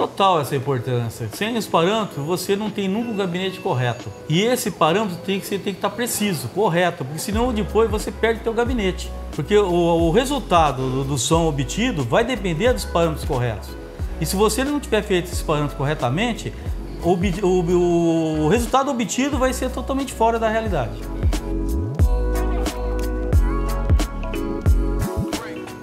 Total essa importância. Sem os parâmetros, você não tem nunca um gabinete correto. E esse parâmetro tem que, ser, tem que estar preciso, correto, porque senão depois você perde seu gabinete. Porque o, o resultado do, do, som obtido vai depender dos parâmetros corretos. E se você não tiver feito esses parâmetros corretamente, o, o, o resultado obtido vai ser totalmente fora da realidade.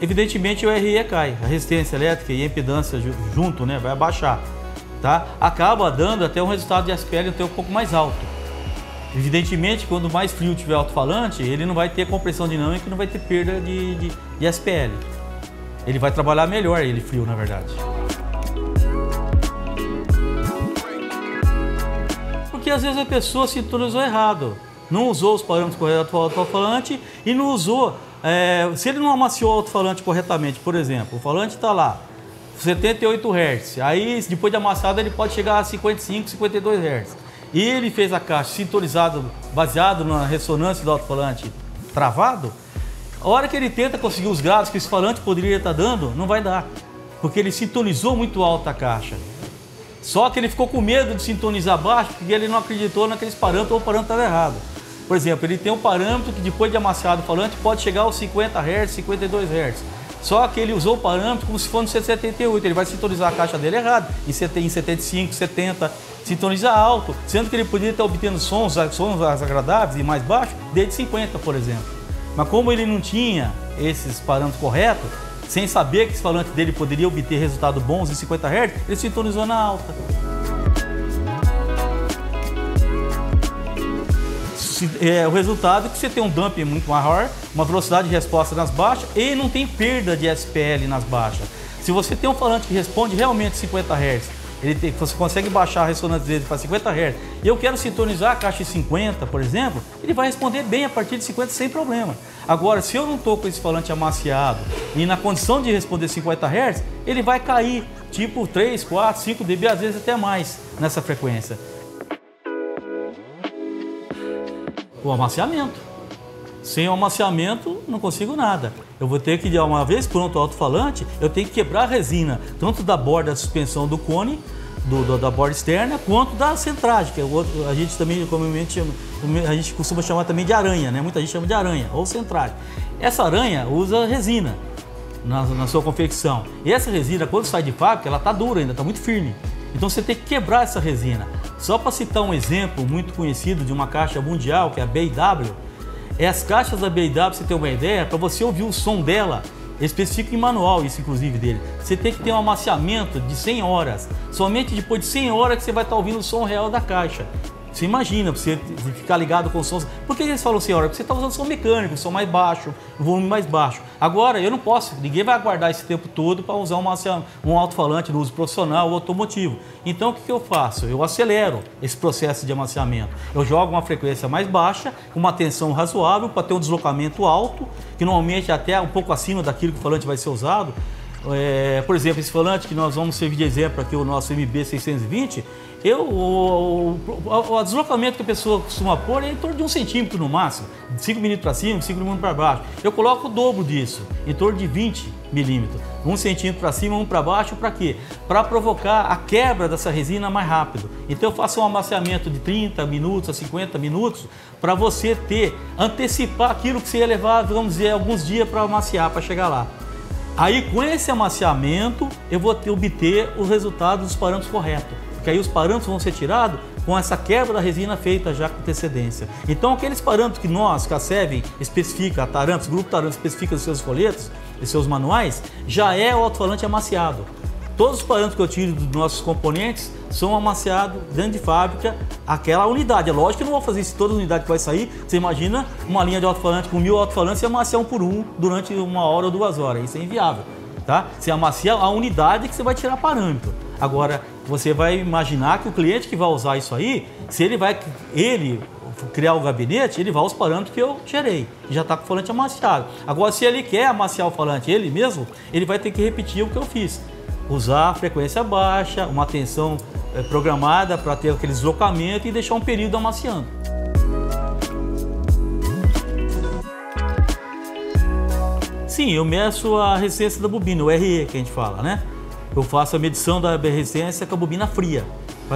Evidentemente o RE cai, a resistência elétrica e a impedância junto, né, vai abaixar, tá? Acaba dando até um resultado de SPL até um pouco mais alto. Evidentemente, quando mais frio tiver alto-falante, ele não vai ter compressão dinâmica e não vai ter perda de, de, de SPL. Ele vai trabalhar melhor, ele frio, na verdade. Porque às vezes a pessoa sintonizou errado. Não usou os parâmetros corretos do alto-falante e não usou é, se ele não amaciou o alto-falante corretamente, por exemplo, o falante está lá, 78 Hz, aí depois de amassado ele pode chegar a 55, 52 Hz. E ele fez a caixa sintonizado, baseado na ressonância do alto-falante travado, a hora que ele tenta conseguir os graus que esse falante poderia estar dando, não vai dar, porque ele sintonizou muito alto a caixa. Só que ele ficou com medo de sintonizar baixo, porque ele não acreditou naqueles parâmetros ou o parâmetro estava errado. Por exemplo, ele tem um parâmetro que depois de amaciado o falante pode chegar aos 50 Hz, 52 Hz. Só que ele usou o parâmetro como se fosse no 78, ele vai sintonizar a caixa dele errado, em 75, 70, sintoniza alto, sendo que ele poderia estar obtendo sons, sons agradáveis e mais baixos desde 50, por exemplo. Mas como ele não tinha esses parâmetros corretos, sem saber que esse falante dele poderia obter resultados bons em 50 Hz, ele sintonizou na alta. É, o resultado é que você tem um dumping muito maior, uma velocidade de resposta nas baixas e não tem perda de SPL nas baixas. Se você tem um falante que responde realmente 50 Hz, ele tem, você consegue baixar a ressonância dele para 50 Hz, e eu quero sintonizar a caixa em 50, por exemplo, ele vai responder bem a partir de 50 sem problema. Agora, se eu não estou com esse falante amaciado e na condição de responder 50 Hz, ele vai cair tipo 3, 4, 5 dB, às vezes até mais nessa frequência. O amaciamento. Sem o amaciamento, não consigo nada. Eu vou ter que, uma vez pronto o alto-falante, eu tenho que quebrar a resina, tanto da borda da suspensão do cone, do, do, da borda externa, quanto da centragem, que é outro, a gente também comumente chama, a gente costuma chamar também de aranha, né? Muita gente chama de aranha, ou centragem. Essa aranha usa resina na, na sua confecção. E essa resina, quando sai de fábrica, ela está dura ainda, está muito firme. Então você tem que quebrar essa resina. Só para citar um exemplo muito conhecido de uma caixa mundial, que é a BMW, é as caixas da BMW, você ter uma ideia, para você ouvir o som dela, específico em manual, isso inclusive dele. Você tem que ter um amaciamento de 100 horas. Somente depois de 100 horas que você vai estar ouvindo o som real da caixa. Você imagina, você ficar ligado com sons. Por que eles falam assim, olha, porque você está usando som mecânico, som mais baixo, volume mais baixo. Agora, eu não posso, ninguém vai aguardar esse tempo todo para usar uma, um alto-falante no uso profissional ou automotivo. Então, o que, que eu faço? Eu acelero esse processo de amaciamento. Eu jogo uma frequência mais baixa, com uma tensão razoável, para ter um deslocamento alto, que normalmente é até um pouco acima daquilo que o falante vai ser usado. É, por exemplo, esse falante que nós vamos servir de exemplo aqui, o nosso MB620, eu, o, o, o, deslocamento que a pessoa costuma pôr é em torno de um centímetro no máximo, 5 milímetros para cima, 5 milímetros para baixo. Eu coloco o dobro disso, em torno de 20 milímetros, um centímetro para cima, um para baixo, para quê? Para provocar a quebra dessa resina mais rápido. Então eu faço um amaciamento de 30 minutos a 50 minutos para você ter, antecipar aquilo que você ia levar, vamos dizer, alguns dias para amaciar, para chegar lá. Aí com esse amaciamento eu vou ter, obter os resultados dos parâmetros corretos porque aí os parâmetros vão ser tirados com essa quebra da resina feita já com antecedência. Então, aqueles parâmetros que nós, que a SEV especifica, a Tarantos, o grupo Tarantos especifica nos seus folhetos, nos seus manuais, já é o alto-falante amaciado. Todos os parâmetros que eu tiro dos nossos componentes são amaciados dentro de fábrica, aquela unidade. É lógico que eu não vou fazer isso toda unidade que vai sair. Você imagina uma linha de alto-falante com mil alto-falantes e amaciar um por um durante uma hora ou duas horas. Isso é inviável. Tá? Você amacia a unidade que você vai tirar parâmetro. Agora, você vai imaginar que o cliente que vai usar isso aí, se ele vai ele criar o gabinete, ele vai aos parâmetros que eu gerei, já está com o falante amaciado. Agora, se ele quer amaciar o falante ele mesmo, ele vai ter que repetir o que eu fiz. Usar frequência baixa, uma tensão eh, programada para ter aquele deslocamento e deixar um período amaciando. Sim, eu meço a resistência da bobina, o RE que a gente fala, né? Eu faço a medição da resistência com a bobina fria,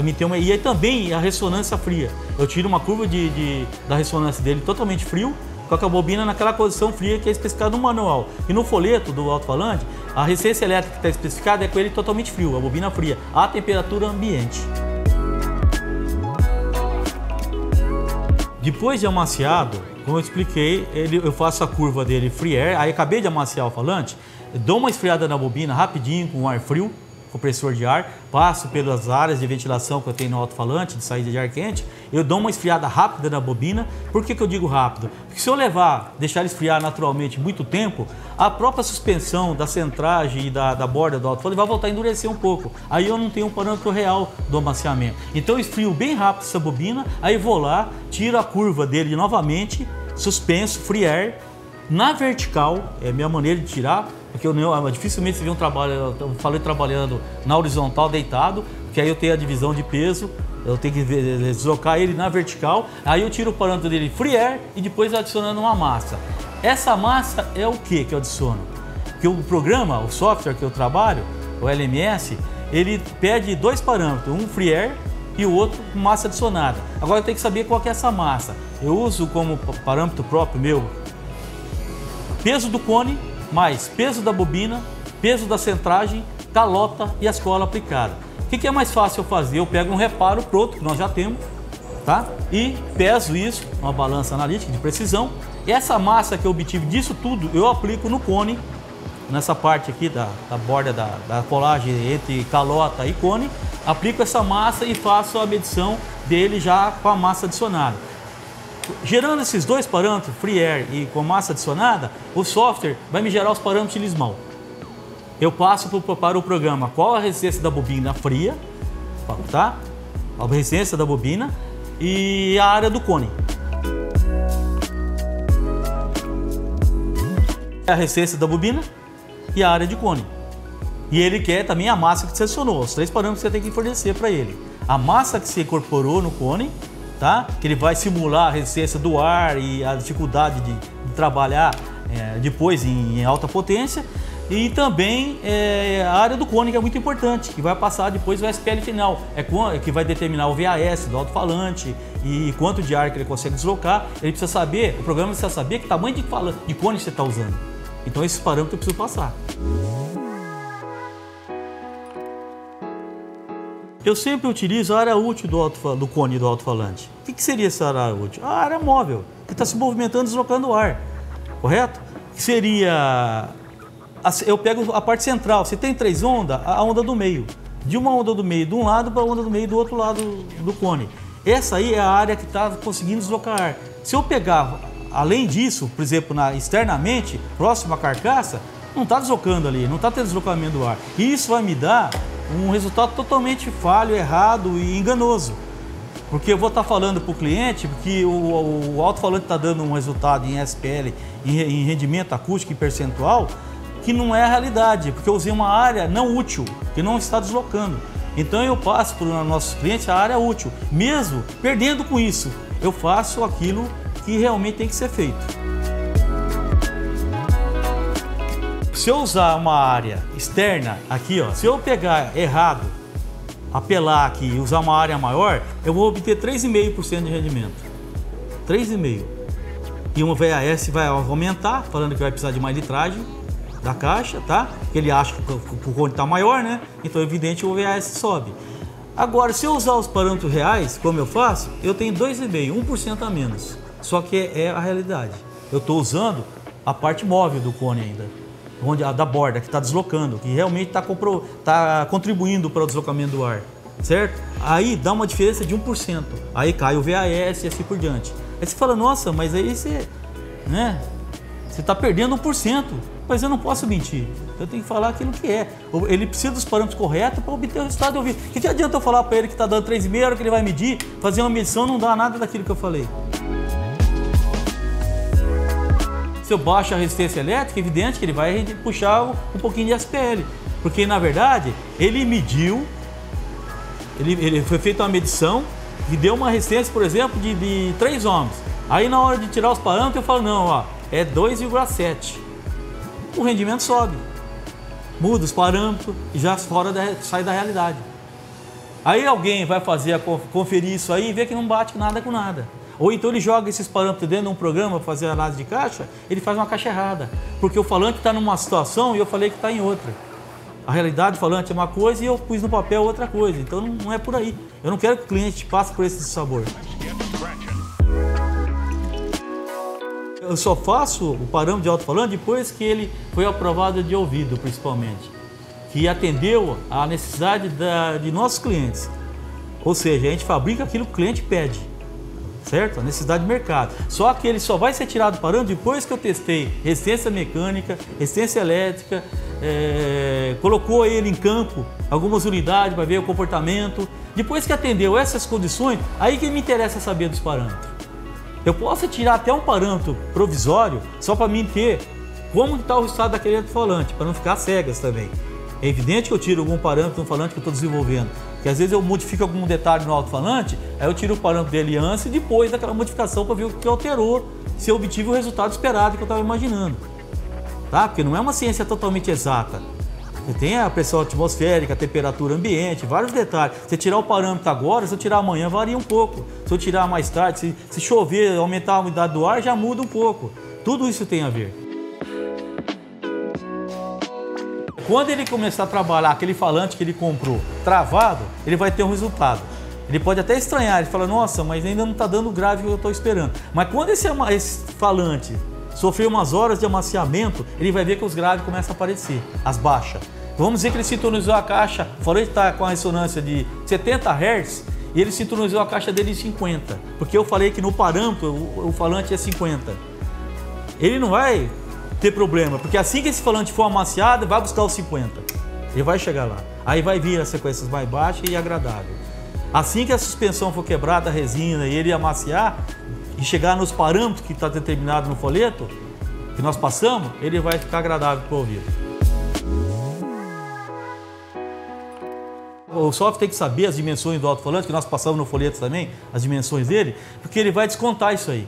me ter uma. E aí também a ressonância fria. Eu tiro uma curva de, de da ressonância dele totalmente frio, com a bobina naquela posição fria que é especificada no manual. E no folheto do alto-falante, a resistência elétrica que está especificada é com ele totalmente frio, a bobina fria, a temperatura ambiente. Depois de amaciado, como eu expliquei, ele, eu faço a curva dele free air, aí acabei de amaciar o falante, dou uma esfriada na bobina rapidinho com ar frio, compressor de ar, passo pelas áreas de ventilação que eu tenho no alto-falante, de saída de ar quente, eu dou uma esfriada rápida na bobina. Por que, que eu digo rápido? Porque se eu levar, deixar esfriar naturalmente muito tempo, a própria suspensão da centragem e da, da borda do alto-falante vai voltar a endurecer um pouco. Aí eu não tenho um parâmetro real do amaciamento. Então eu esfrio bem rápido essa bobina, aí vou lá, tiro a curva dele novamente, suspenso, free air, na vertical, é minha maneira de tirar, porque eu, dificilmente você vê um trabalho, eu falei trabalhando na horizontal deitado, que aí eu tenho a divisão de peso, eu tenho que deslocar ele na vertical, aí eu tiro o parâmetro dele free air e depois adicionando uma massa. Essa massa é o que que eu adiciono? Que o programa, o software que eu trabalho, o LMS, ele pede dois parâmetros, um free air e o outro massa adicionada. Agora eu tenho que saber qual que é essa massa. Eu uso como parâmetro próprio meu peso do cone mais peso da bobina, peso da centragem, calota e a escola aplicada. O que, que é mais fácil eu fazer? Eu pego um reparo pronto, que nós já temos, tá? E peso isso, uma balança analítica de precisão. Essa massa que eu obtive disso tudo, eu aplico no cone, nessa parte aqui da, da borda da, da colagem entre calota e cone, aplico essa massa e faço a medição dele já com a massa adicionada. Gerando esses dois parâmetros, free air e com massa adicionada, o software vai me gerar os parâmetros de Lismão. Eu passo para o programa qual a resistência da bobina fria, tá? A resistência da bobina e a área do cone. A resistência da bobina e a área de cone. E ele quer também a massa que você acionou, os três parâmetros que você tem que fornecer para ele. A massa que você incorporou no cone tá? Que ele vai simular a resistência do ar e a dificuldade de, trabalhar é, depois em, em, alta potência. E também é, a área do cone, que é muito importante, que vai passar depois o SPL final, é que vai determinar o VAS do alto-falante e quanto de ar que ele consegue deslocar. Ele precisa saber, o programa precisa saber que tamanho de, de cone você está usando. Então esses parâmetros eu preciso passar. Eu sempre utilizo a área útil do, alto, do cone do alto-falante. O que, que, seria essa área útil? A área móvel, que está se movimentando, deslocando o ar, correto? Seria... Eu pego a parte central, se tem três ondas, a onda do meio. De uma onda do meio de um lado para a onda do meio do outro lado do cone. Essa aí é a área que está conseguindo deslocar ar. Se eu pegar, além disso, por exemplo, na, externamente, próximo à carcaça, não está deslocando ali, não está tendo deslocamento do ar. Isso vai me dar um resultado totalmente falho, errado e enganoso. Porque eu vou estar falando para o cliente que o, o alto-falante está dando um resultado em SPL, em, em rendimento acústico e percentual, que não é a realidade, porque eu usei uma área não útil, que não está deslocando. Então eu passo para os nossos clientes a área útil, mesmo perdendo com isso, eu faço aquilo que realmente tem que ser feito. Se eu usar uma área externa aqui, ó, se eu pegar errado, apelar aqui e usar uma área maior, eu vou obter 3,5% de rendimento. 3,5%. E um VAS vai aumentar, falando que vai precisar de mais litragem da caixa, tá? Porque ele acha que o cone está maior, né? Então, evidente, o VAS sobe. Agora, se eu usar os parâmetros reais, como eu faço, eu tenho 2,5%, 1% a menos. Só que é a realidade. Eu estou usando a parte móvel do cone ainda onde a da borda que está deslocando, que realmente está tá contribuindo para o deslocamento do ar, certo? Aí dá uma diferença de 1%. Aí cai o VAS e assim por diante. Aí você fala, nossa, mas aí você, né? Você está perdendo 1%. Mas eu não posso mentir. Eu tenho que falar aquilo que é. Ele precisa dos parâmetros corretos para obter o resultado. Eu vi. O que adianta eu falar para ele que está dando 3,5 hora que ele vai medir, fazer uma medição, não dá nada daquilo que eu falei. Se eu baixo a resistência elétrica, é evidente que ele vai puxar um pouquinho de SPL. Porque, na verdade, ele mediu, ele, ele foi feita uma medição que deu uma resistência, por exemplo, de, de 3 ohms. Aí, na hora de tirar os parâmetros, eu falo, não, ó, é 2,7. o rendimento sobe. Muda os parâmetros e já fora da, sai da realidade. Aí alguém vai fazer a, conferir isso aí e vê que não bate nada com nada. Ou então ele joga esses parâmetros dentro de um programa para fazer análise de caixa, ele faz uma caixa errada. Porque o falante está numa situação e eu falei que está em outra. A realidade falante é uma coisa e eu pus no papel outra coisa. Então não é por aí. Eu não quero que o cliente passe por esse sabor. Eu só faço o parâmetro de alto-falante depois que ele foi aprovado de ouvido, principalmente. Que atendeu à necessidade da, de nossos clientes. Ou seja, a gente fabrica aquilo que o cliente pede certo? A necessidade de mercado. Só que ele só vai ser tirado do parâmetro depois que eu testei resistência mecânica, resistência elétrica, é, colocou ele em campo, algumas unidades para ver o comportamento. Depois que atendeu essas condições, aí que me interessa saber dos parâmetros. Eu posso tirar até um parâmetro provisório só para mim ter como está o resultado daquele alto-falante, para não ficar cegas também. É evidente que eu tiro algum parâmetro no falante que eu estou desenvolvendo, que às vezes eu modifico algum detalhe no alto-falante, aí eu tiro o parâmetro dele antes e depois daquela modificação para ver o que alterou, se eu obtive o resultado esperado que eu estava imaginando. Tá? Porque não é uma ciência totalmente exata. Você tem a pressão atmosférica, a temperatura ambiente, vários detalhes. Se tirar o parâmetro agora, se eu tirar amanhã, varia um pouco. Se eu tirar mais tarde, se, se chover, aumentar a umidade do ar, já muda um pouco. Tudo isso tem a ver. Quando ele começar a trabalhar aquele falante que ele comprou travado, ele vai ter um resultado. Ele pode até estranhar, ele fala, nossa, mas ainda não está dando o grave que eu estou esperando. Mas quando esse, esse falante sofrer umas horas de amaciamento, ele vai ver que os graves começam a aparecer, as baixas. Vamos dizer que ele sintonizou a caixa, o falante está com a ressonância de 70 Hz, e ele sintonizou a caixa dele em 50. Porque eu falei que no parâmetro o, o falante é 50. Ele não vai ter problema, porque assim que esse falante for amaciado, vai buscar os 50. Ele vai chegar lá. Aí vai vir as sequências mais baixas e agradável. Assim que a suspensão for quebrada, a resina, e ele amaciar e chegar nos parâmetros que está determinado no folheto, que nós passamos, ele vai ficar agradável para o ouvido. O software tem que saber as dimensões do alto-falante, que nós passamos no folheto também, as dimensões dele, porque ele vai descontar isso aí.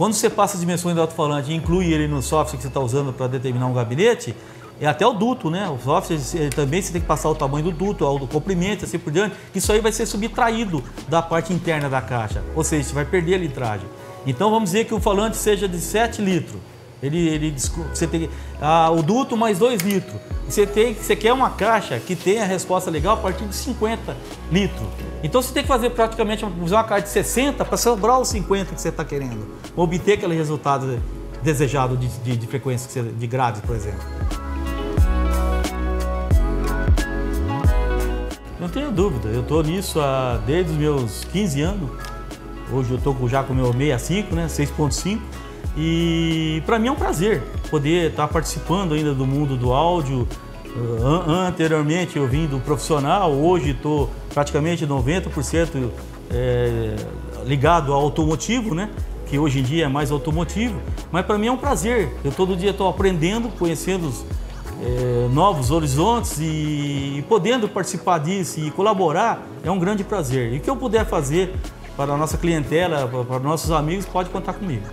Quando você passa as dimensões do alto-falante e inclui ele no software que você está usando para determinar um gabinete, é até o duto, né? O software também você tem que passar o tamanho do duto, o comprimento, assim por diante. Isso aí vai ser subtraído da parte interna da caixa, ou seja, você vai perder a litragem. Então vamos dizer que o falante seja de 7 litros. Ele, ele, você tem ah, o duto mais 2 litros. Você, tem, você quer uma caixa que tenha resposta legal a partir de 50 litros. Então você tem que fazer praticamente usar uma caixa de 60 para sobrar os 50 que você está querendo. Obter aquele resultado desejado de, de, de frequência de graves, por exemplo. Não tenho dúvida, eu estou nisso há, desde os meus 15 anos. Hoje eu estou já com o meu 65, né, 6.5. E para mim é um prazer poder estar tá participando ainda do mundo do áudio. Uh, anteriormente eu vim do profissional, hoje estou praticamente 90% é, ligado ao automotivo, né? que hoje em dia é mais automotivo, mas para mim é um prazer. Eu todo dia estou aprendendo, conhecendo é, novos horizontes e, e, podendo participar disso e colaborar é um grande prazer. E o que eu puder fazer para a nossa clientela, para nossos amigos, pode contar comigo.